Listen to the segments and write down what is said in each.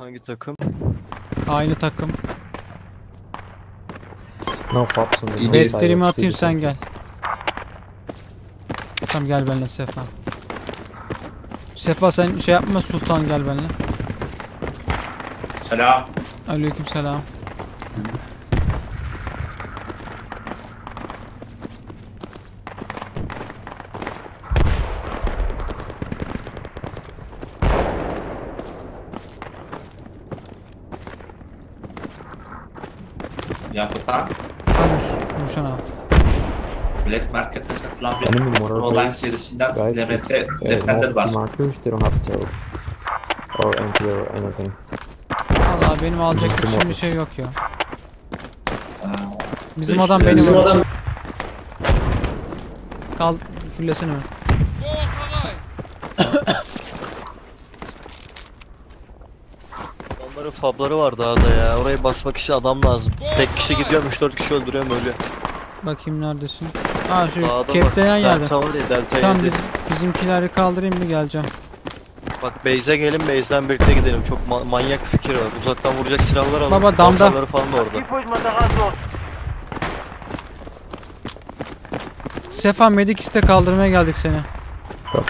Hangi takım? Aynı takım. No Beklerimi of atayım sen gel. Tamam gel benimle Sefa. Sefa sen şey yapma Sultan gel benimle. Selam. Aleyküm selam. Yakup ha. Tamam Gülşen abi. Black Market'te satılan bir Enemy motor Proline base, serisinden guys, uh, Defender var. the marker, they don't have tow. Or anti or anything. Valla benim alacak Bizim hiçbir şey yok ya. Bizim Beş adam Bizim adam. Kal fullesene mi? Adamların fabları var daha da ya. Orayı basmak için adam lazım. Tek kişi gidiyorum 3-4 kişi öldürüyorum ölüyor. Bakayım neredesin? Aa şu Dağda bak. kepten yerde. Delta var ya Delta Tamam 7. biz, bizimkileri kaldırayım mı geleceğim. Bak base'e gelin base'den birlikte gidelim. Çok ma- manyak bir fikir var. Uzaktan vuracak silahlar alalım. Baba, damda. Mortarları falan da orada. Sefa Medikis'te kaldırmaya geldik seni. A look.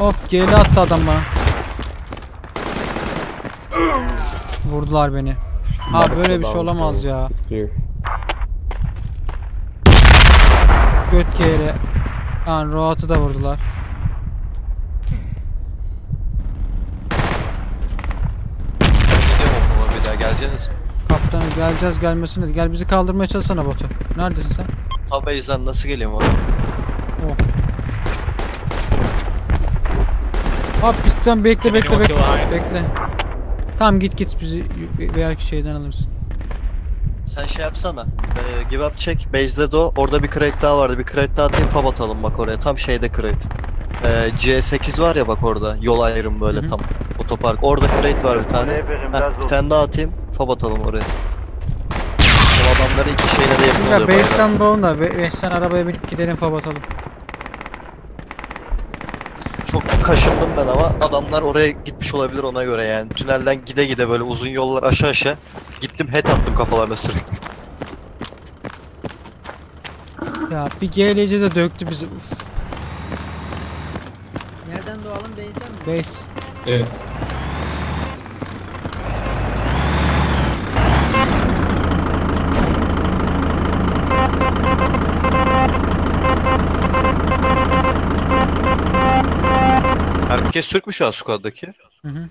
Of GL attı adam bana. Vurdular beni. Abi Marks böyle bir şey olamaz ya. Göt GL. Yani Roat'ı da vurdular. Geleceksiniz. mi? Kaptanım geleceğiz gelmesine. Gel bizi kaldırmaya çalışsana Batu. Neredesin sen? Ta base'den nasıl geleyim oraya? Oh. Abi pistten bekle bekle bekle. Bekle. Tamam git git bizi erkek şeyden alırsın. Sen şey yapsana. Ee, give up çek. Base'de de o. Orada bir crate daha vardı. Bir crate daha atayım fab atalım bak oraya. Tam şeyde crate. Ee, C8 var ya bak orada. Yol ayrım böyle Hı hı. tam. Otopark. Orada crate var bir tane. Heh, bir tane daha atayım. Fab atalım oraya. O adamları iki şeyle de yakın Ya oluyor. base'den doğun da base'den arabaya binip gidelim fab atalım. Çok kaşındım ben ama adamlar oraya gitmiş olabilir ona göre yani. Tünelden gide gide böyle uzun yollar aşağı aşağı. Gittim head attım kafalarına sürekli. Ya bir GLC de döktü bizi. Uf, Nereden doğalım base'den mi? base. Evet. Herkes Türk mü şu an squad'daki? Hı hı.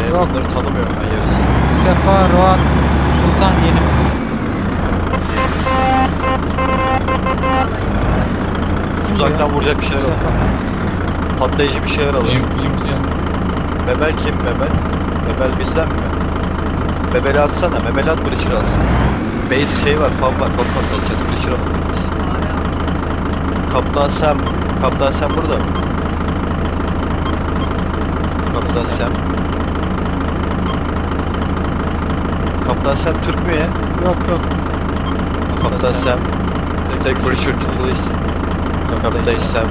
Ee, Yok. Bunları tanımıyorum ben yarısı. Sefa, Roat, Sultan yeni. Kim Uzaktan ya? vuracak bir şeyler al. Sefa. Patlayıcı bir şeyler alalım. İyiyim. Mebel kim Mebel? Mebel bizden mi? Mebel'i atsana. Mebel'i at Breacher alsın. Base şey var, fab var. Fab patlatacağız. Breacher alalım biz. Kaptan Sam. Kaptan Sam burada mı? Kaptan Sam. Kaptan Sam Türk mü ya? Yok yok. Kaptan Sam. Take Breacher please. Kaptan Sam.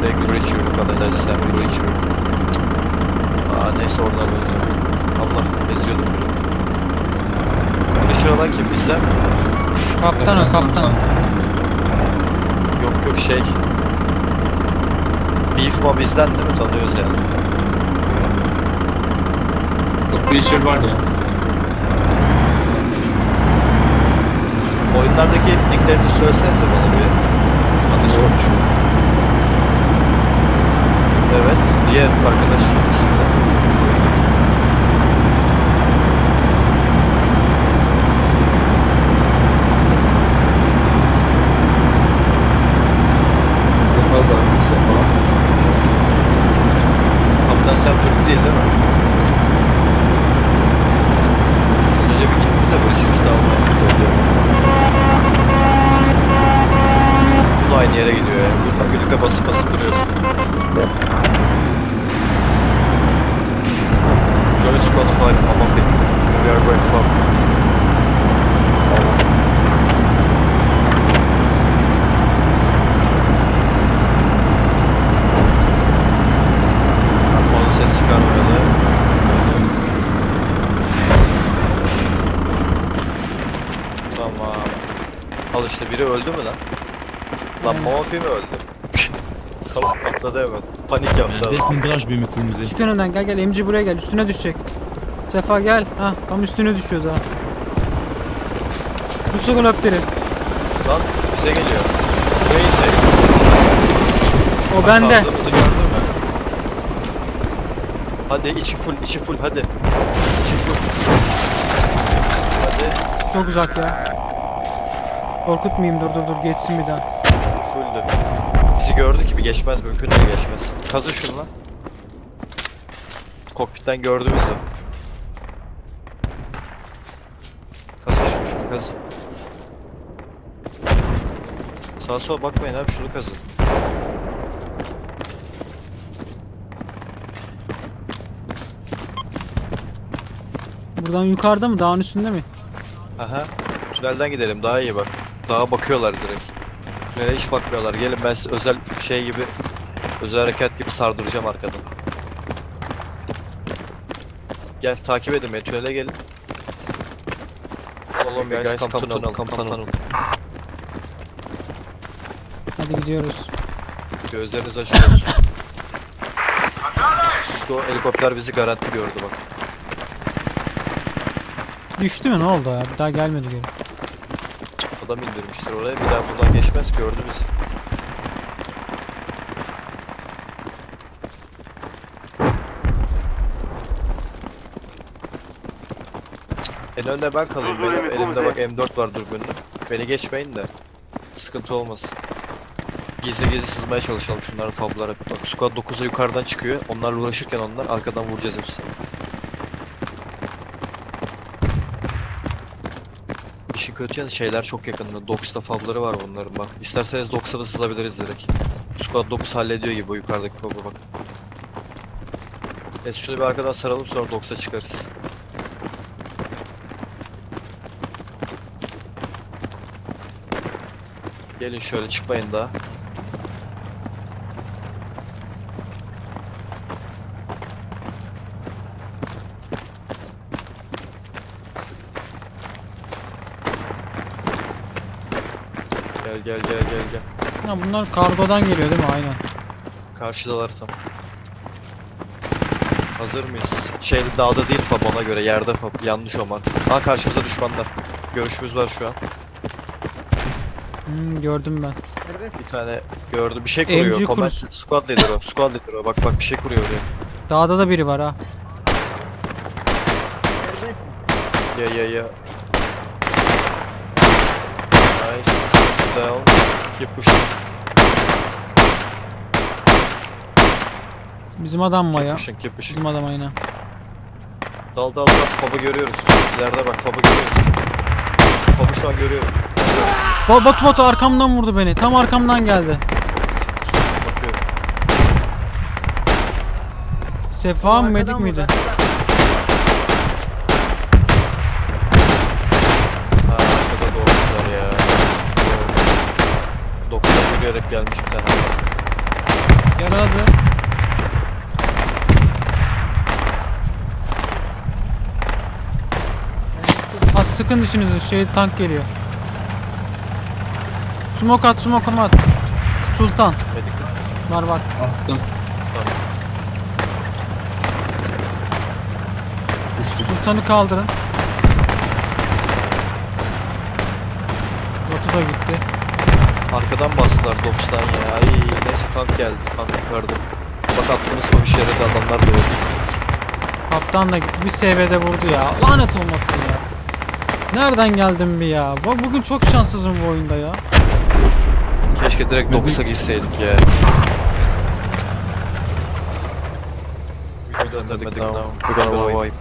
Take Breacher. Kaptan Sam. Breacher. Aa neyse oradan alacağım. Allah eziyordum birini. Breacher alan kim bizden? Kaptan o Kaptan. Yok yok şey. Beef ma bizden değil mi? Tanıyoruz yani. Yok bir şey var ya. Oyunlardaki nicklerini söylesenize bana bir. Şu anda sonuç. Evet. Diğer arkadaş kim isimli? Sefa zaten Sefa. Kaptan sen Türk değil değil mi? de basıp basıp duruyorsun. Johnny Scott 5, aman benim. We are going far. Tamam. Al işte biri öldü mü lan? Lan Momofi mi öldü? Salak patladı hemen. Panik yaptı adam. Desmin Draj bir mikromuze. Çık önünden gel gel emci buraya gel üstüne düşecek. Sefa gel. Ha tam üstüne düşüyordu ha. Bu sakın öpteri. Lan bize geliyor. Buraya inecek. O bende. Kazığımızı gördün mü? Hadi içi full, içi full hadi. İçi full. Hadi. Çok uzak ya. Korkutmayayım dur dur dur geçsin bir daha. Fulldü. Bizi gördü ki bir geçmez mümkün değil geçmez. Kazı şunu lan. Kokpitten gördü bizi. Kazı şunu şunu kazı. Sağa sola bakmayın abi şunu kazın. Buradan yukarıda mı dağın üstünde mi? Aha. Tünelden gidelim daha iyi bak. Dağa bakıyorlar direkt. Tünele hiç bakmıyorlar. Gelin ben size özel şey gibi özel harekat gibi sardıracağım arkadan. Gel takip edin beni tünele gelin. Follow me guys, come tunnel, come tunnel. Hadi gidiyoruz. Gözleriniz açık olsun. Çünkü o helikopter bizi garanti gördü bak. Düştü mü ne oldu ya? Bir daha gelmedi geri. Adam indirmiştir oraya. Bir daha buradan geçmez gördü bizi. En önde ben kalayım. Benim elimde bak M4 var dürbünlü. Beni geçmeyin de. Sıkıntı olmasın. Gizli gizli sızmaya çalışalım şunların fablara. Bak squad 9'a yukarıdan çıkıyor. Onlarla uğraşırken onlar arkadan vuracağız hepsini. Kötü yanı şeyler çok yakında. Docks'ta fabları var bunların bak. İsterseniz Docks'a da sızabiliriz direkt. Squad 9 hallediyor gibi o yukarıdaki fabı bak. Evet şunu bir arkadan saralım sonra Docks'a çıkarız. Gelin şöyle çıkmayın daha. Gel gel gel gel. Ha bunlar kargodan geliyor değil mi? Aynen. Karşıdalar tam. Hazır mıyız? Şey dağda değil fab ona göre yerde fab. Yanlış oman. Aa karşımıza düşmanlar. Görüşümüz var şu an. Hmm, gördüm ben. Bir tane gördü. Bir şey kuruyor. MG Comment kurusu. squad leader o. Squad leader o. Bak bak bir şey kuruyor oraya. Dağda da biri var ha. Ya ya ya. Down. Keep pushing. Bizim adam mı Keep ya? pushing. Keep pushing. Bizim adam aynen. Dal dal dal. Fab'ı görüyoruz. İleride bak Fab'ı görüyoruz. Fab'ı şu an görüyorum. Ba Batu Batu arkamdan vurdu beni. Tam arkamdan geldi. Bakıyorum. Sefa mı medik miydi? vurdu, Ha arkada doğmuşlar ya. 90 yürüyerek gelmiş bir tane. Yaraladı. Az sıkın dişinizi. Şey tank geliyor. Smoke at, smoke at. Sultan. Medik Var var. Attım. Tamam. Düştüm. Sultanı kaldırın. Batu da gitti. Arkadan bastılar 90 ya. Ay neyse tank geldi. Tank yukarıda. Bak attığımız bir şey yaradı adamlar da öldü. Kaptan da gitti. Bir SV'de vurdu ya. Lanet olmasın ya. Nereden geldim bir ya? Bak bugün çok şanssızım bu oyunda ya. Keşke direkt 90'a girseydik ya. We dönmedik now. We're gonna wipe.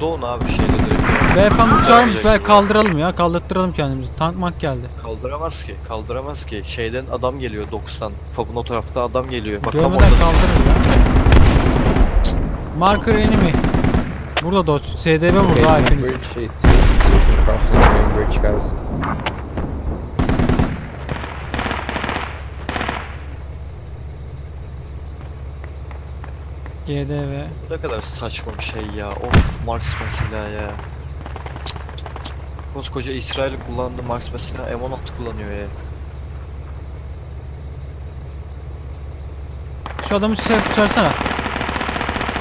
Doğun abi şeyde direkt. Beyefendi uçağım be kaldıralım ya. Kaldırttıralım kendimizi. Tank mak geldi. Kaldıramaz ki. Kaldıramaz ki. Şeyden adam geliyor 90. Fab'ın o tarafta adam geliyor. Bak tam Görmeden orada kaldırın ya. Marker enemy. Burada da o SDV burada hepiniz. bridge is you can cross on the main bridge, guys. GDV. Ne kadar saçma bir şey ya. Of marksman silahı ya. Koskoca İsrail'i kullandı marksman silahı M16 kullanıyor ya. Şu adamı selfie çağırsana.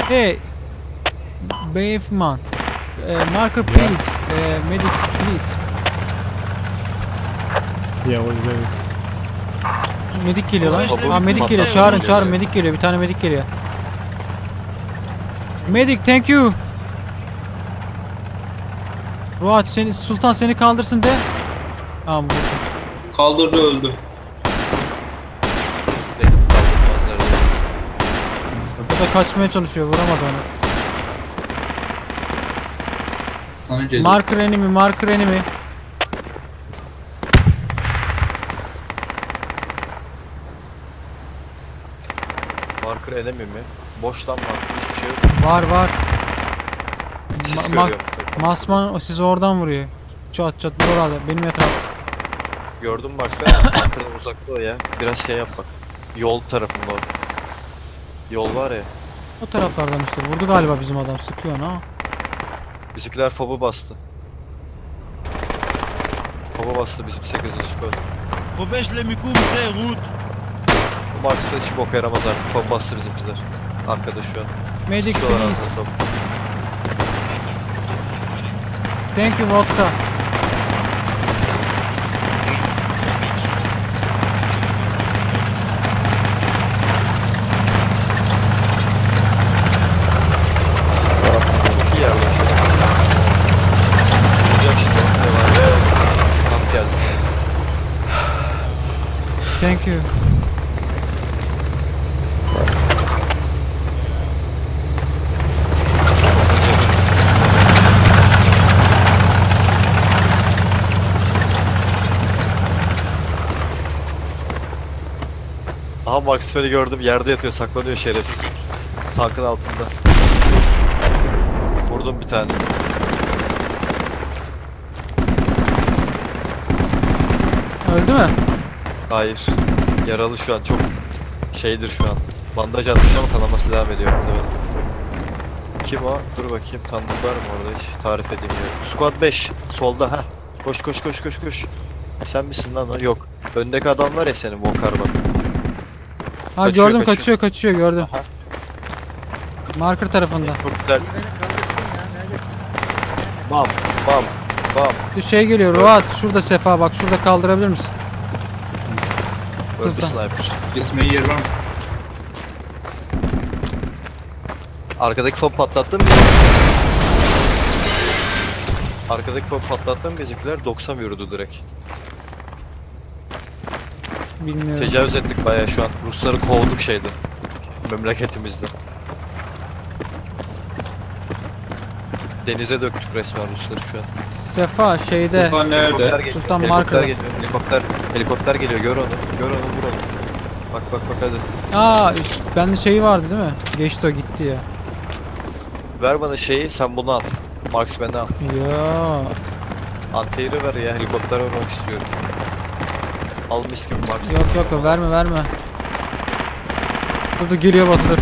Hey. Baveman. Eh, marker please. Eh, medic please. Yeah, what's there? Medik geliyor lan. Tabu- Ha medik geliyor. tabu- Çağırın tabu- çağırın medik geliyor. Bir tane medik geliyor. Medik thank you. Ruat seni Sultan seni kaldırsın de. Tamam. bu- Kaldırdı öldü. Dedim kaldırmazlar. O da kaçmaya çalışıyor. Vuramadı onu. Sana cedi. Marker enemy, marker enemy. Marker enemy mi? Boştan marker Var var. Siz Ma. Masman sizi oradan vuruyor. Çat çat buralarda benim etraf. Gördüm bak sen arkadan uzakta o ya. Biraz şey yap bak. Yol tarafında o. Yol var ya. O taraflardan işte vurdu galiba bizim adam sıkıyor ha. Bizimkiler fobu bastı. Fobu bastı bizim 8'in süper. Profesh le mikum ze route. Bu Marks'la hiç boka yaramaz artık. Fobu bastı bizimkiler. Arkada şu an. Medic please. Thank you vodka. Çok iyi an. Vuracak şimdi. Ne var? Tam geldi. Thank you. Marksman'ı gördüm. Yerde yatıyor. Saklanıyor şerefsiz. Tankın altında. Vurdum bir tane. Öldü mü? Hayır. Yaralı şu an. Çok şeydir şu an. Bandaj atmış ama kanaması devam ediyor. muhtemelen. Kim o? Dur bakayım. Tanıdık var mı orada hiç? Tarif edeyim ya. Squad 5. Solda ha. Koş koş koş koş koş. Sen misin lan o? Yok. Öndeki adam var ya senin Vokar bak. Ha Kaçıyor, gördüm kaçıyor. kaçıyor kaçıyor gördüm. Aha. Marker tarafında. Çok güzel. Bam bam bam. Bir şey geliyor Ruat şurada Sefa bak şurada kaldırabilir misin? Öldü sniper. Kesmeye yer var mı? Arkadaki fob patlattın mı? Arkadaki fob patlattın mı bizimkiler? 90 yürüdü direkt. Bilmiyorum. Tecavüz ettik bayağı şu an. Rusları kovduk şeyde. Memleketimizde. Denize döktük resmen Rusları şu an. Sefa şeyde Sefa nerede? Helikopter geliyor. Sultan helikopter Marka'da. geliyor. Helikopter, helikopter geliyor. Gör onu. Gör onu vur onu. Bak bak bak hadi. Aa bende şeyi vardı değil mi? Geçti o gitti ya. Ver bana şeyi sen bunu al. Marksman'ı al. Yo. Anti-air'ı ver ya. Helikopter vurmak istiyorum. Al mis gibi Marksman. Yok yok verme verme. Dur geliyor Batu dur.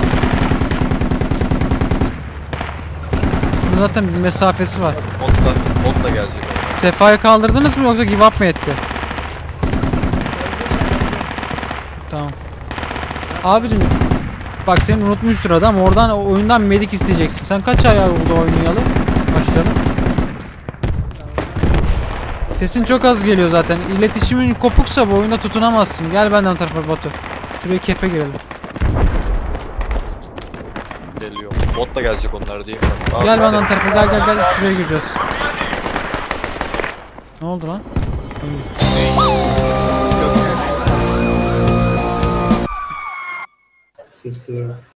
Bunun zaten bir mesafesi var. Onunla, onunla gelecek. Sefa'yı kaldırdınız mı yoksa give up mı etti? Tamam. Abicim bak seni unutmuştur adam oradan oyundan medik isteyeceksin. Sen kaç ay oldu oynayalı? Başladın. Sesin çok az geliyor zaten. İletişimin kopuksa bu oyunda tutunamazsın. Gel benden tarafa Batu. Şuraya kepe girelim. Geliyor. Botla gelecek onlar değil mi? Abi, Gel benden tarafa gel gel gel şuraya gireceğiz. Ne oldu lan? Sesleri var.